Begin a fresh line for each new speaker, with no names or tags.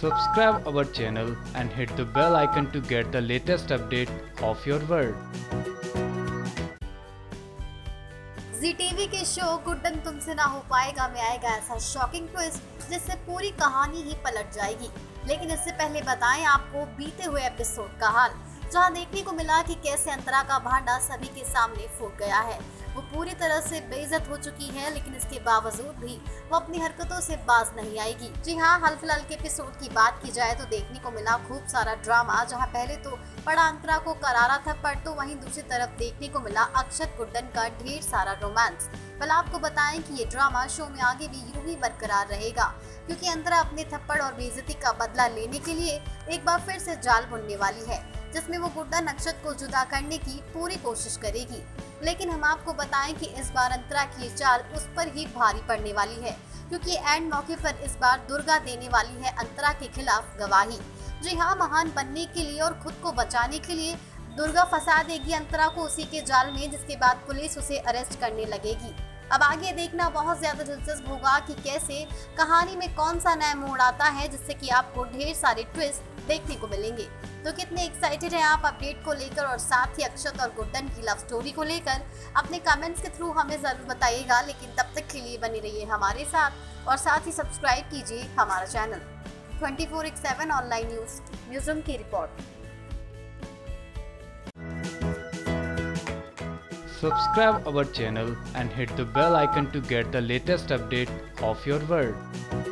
Subscribe our channel and hit the bell icon to get the latest update of your world.
Zee TV के show Guddan तुमसे ना हो पाएगा, में आएगा ऐसा शॉकिंग ट्विस्ट जिससे पूरी कहानी ही पलट जाएगी लेकिन इससे पहले बताएँ आपको बीते हुए एपिसोड का हाल, जहाँ देखने को मिला कि कैसे अंतरा का भांडा सभी के सामने फूट गया है वो पूरी तरह से बेइज्जत हो चुकी है, लेकिन इसके बावजूद भी वो अपनी हरकतों से बाज नहीं आएगी। जी हाँ हाल फ़िलहाल के एपिसोड की बात की जाए तो देखने को मिला खूब सारा ड्रामा, जहाँ पहले तो पड़ा अंतरा को करारा थप्पड़ तो वहीं दूसरी तरफ़ देखने को मिला अक्षत गुड्डन का ढेर सारा रोमांस पहले आपको बताएँ कि ये ड्रामा शो में आगे भी यूँ ही बरकरार रहेगा, क्योंकि अंतरा अपने थप्पड़ और बेइज्जती का बदला लेने के लिए एक बार फिर से जाल बुनने वाली है। जिसमें वो गुड्डा नक्षत्र को जुदा करने की पूरी कोशिश करेगी। लेकिन हम आपको बताएँ कि इस बार अंतरा की चाल उस पर ही भारी पड़ने वाली है, क्योंकि एंड मौके पर इस बार दुर्गा देने वाली है अंतरा के खिलाफ गवाही। जी हाँ महान बनने के लिए और खुद को बचाने के लिए दुर्गा फंसा देगी अंतरा को उसी के जाल में, जिसके बाद पुलिस उसे अरेस्ट करने लगेगी। अब आगे देखना बहुत ज़्यादा दिलचस्प होगा कि कैसे, कहानी में कौन सा नया मोड़ आता है, जिससे कि आपको ढेर सारे ट्विस्ट देखने को मिलेंगे। तो कितने एक्साइटेड हैं आप अपडेट को लेकर और साथ ही अक्षत और गुड्डन की लव स्टोरी को लेकर। अपने कमेंट्स के थ्रू हमें ज़रूर बताइएगा, लेकिन तब तक के लिए बने रहिए हमारे साथ और साथ ही सब्सक्राइब कीजिए हमारा channel twenty four X seven online news museum की report
Subscribe our channel and hit the bell icon to get the latest update of your world.